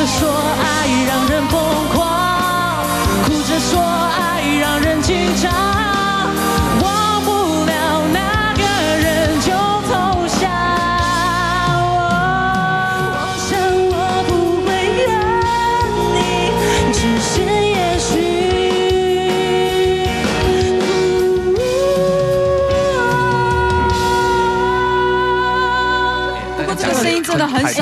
着说爱让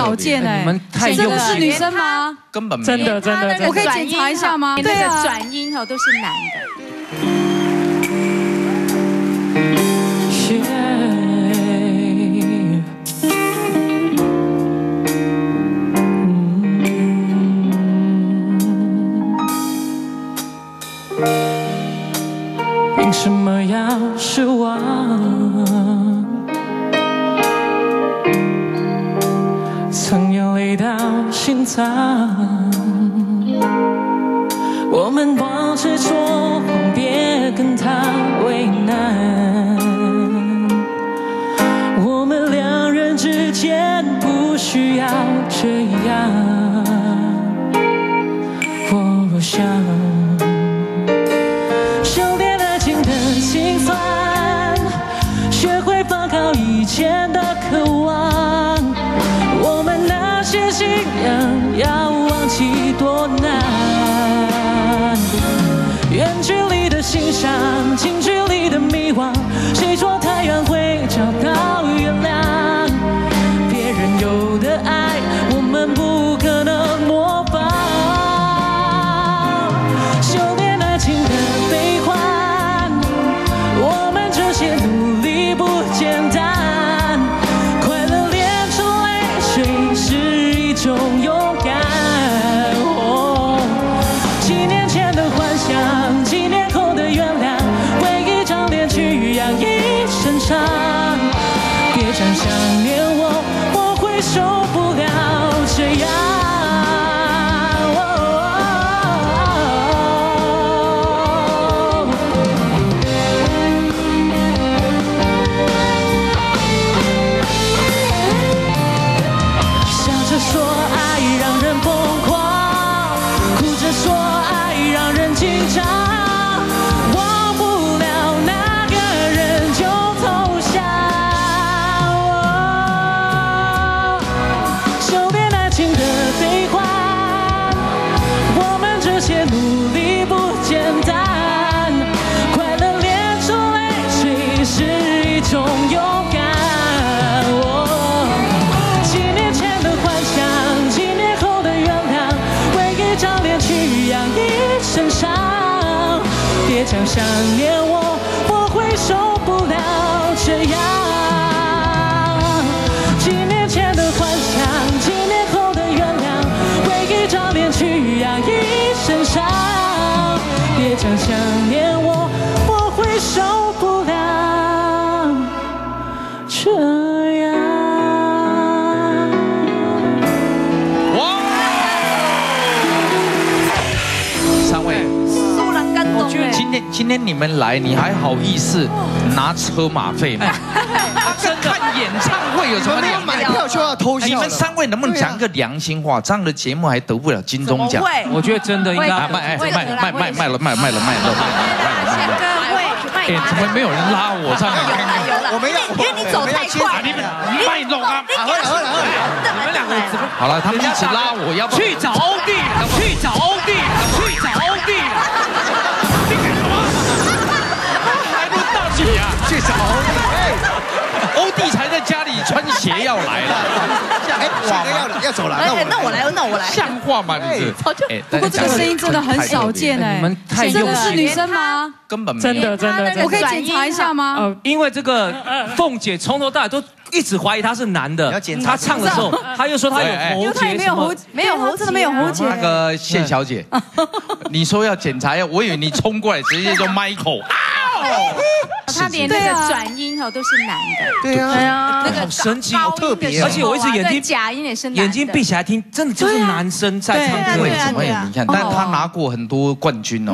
少见哎，你们太真用心的是女生吗？根本真的真的我可以检查一下吗？那个对啊，转音哦都是男的。凭什么要失望？心脏，我们保持说谎，别跟他为难。我们两人之间不需要这样，记多别这样想念我，我会受不了这样。几年前的幻想，几年后的原谅，为一张脸去养一身伤。别这样想念今天今天你们来，你还好意思拿车马费吗？这看演唱会有什么两买票就要偷笑你们三位能不能讲一个良心话？这样的节目还得不了金钟奖？会我觉得真的应该卖卖哎卖卖卖卖了卖卖了卖了卖了卖了。各位哎，怎么没有人拉我上来？我们要因为你走太快，你们卖弄啊！好了好了好了，你们两个怎么？好了，他们一起拉我，要不去找欧弟，去找欧弟，去找欧弟。鞋要来了，哎，下个要要走了，那哎，那我我来，那我来。像话吗？你是？哎不过这个声音真的很少见哎，你们太真用心，的是女生吗？根本没有真的真的。我可以检查一下吗？呃，因为这个凤姐从头到尾都一直怀疑他是男的。你要检，查。她唱的时候，他又说她有喉结什么没有喉，，没有喉，真的。没有喉结。那个谢小姐，你说要检查呀？我以为你冲过来直接就 Michael，啊他连那个转音哦都是男的，对呀，对啊，那个好神奇高音特别而且我一直眼睛假音也是男的。眼睛闭起来听，真的就是男生在唱歌。为对啊什么对啊。你看，但他拿过很多冠军哦，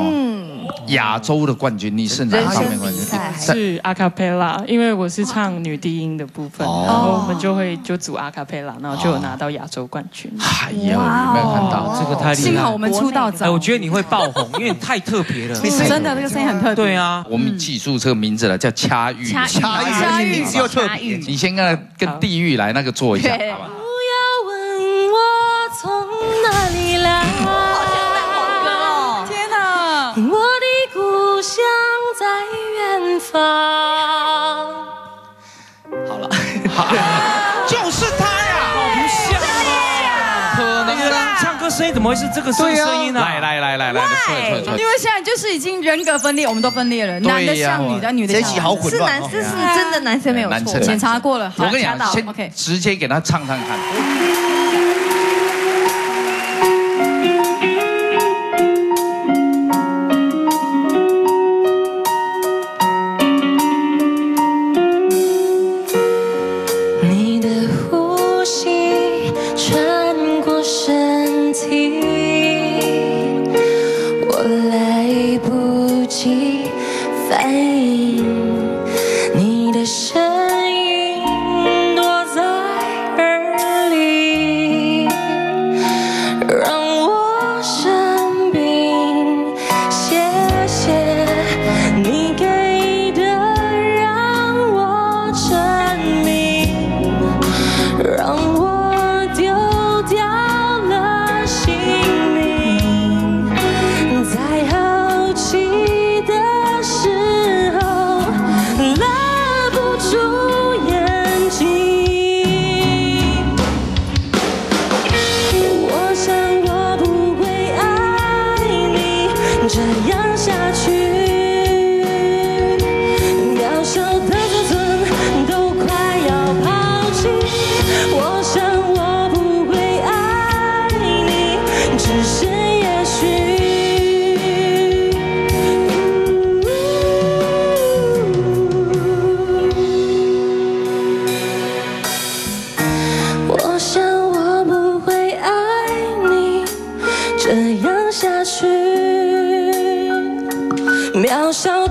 亚洲的冠军，你是哪方面冠军？在是阿卡贝拉，因为我是唱女低音的部分，哦然后我们就会就组阿卡贝拉，然后就有拿到亚洲冠军。哎呀，有没有看到？这个太厉害了。幸好我们出道哎，早我，觉得你会爆红，因为你太特别了。真的这个声音很特别。对啊，我们记住这个名字了，叫掐玉。掐差异，差异名字又特别。你先跟跟地狱来那个做一下，好吧？方。好了，就是他呀，好不像啊！可那个唱歌声音怎么会是这个声声音呢？来来来来来，因为现在就是已经人格分裂，我们都分裂了，男的像女的，女的这像男是。男是是真的男生没有错，检查过了，好我跟你讲，先 OK。直接给他唱唱看。这渺小